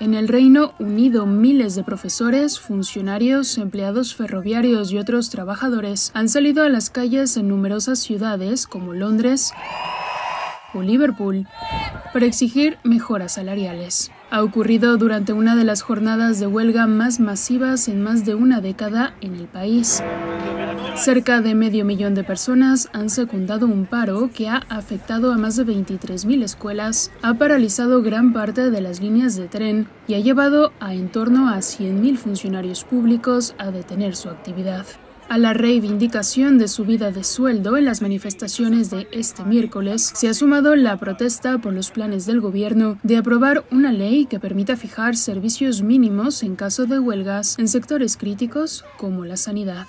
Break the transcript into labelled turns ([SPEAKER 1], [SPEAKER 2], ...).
[SPEAKER 1] En el Reino Unido, miles de profesores, funcionarios, empleados ferroviarios y otros trabajadores han salido a las calles en numerosas ciudades como Londres o Liverpool para exigir mejoras salariales. Ha ocurrido durante una de las jornadas de huelga más masivas en más de una década en el país. Cerca de medio millón de personas han secundado un paro que ha afectado a más de 23.000 escuelas, ha paralizado gran parte de las líneas de tren y ha llevado a en torno a 100.000 funcionarios públicos a detener su actividad. A la reivindicación de subida de sueldo en las manifestaciones de este miércoles se ha sumado la protesta por los planes del gobierno de aprobar una ley que permita fijar servicios mínimos en caso de huelgas en sectores críticos como la sanidad.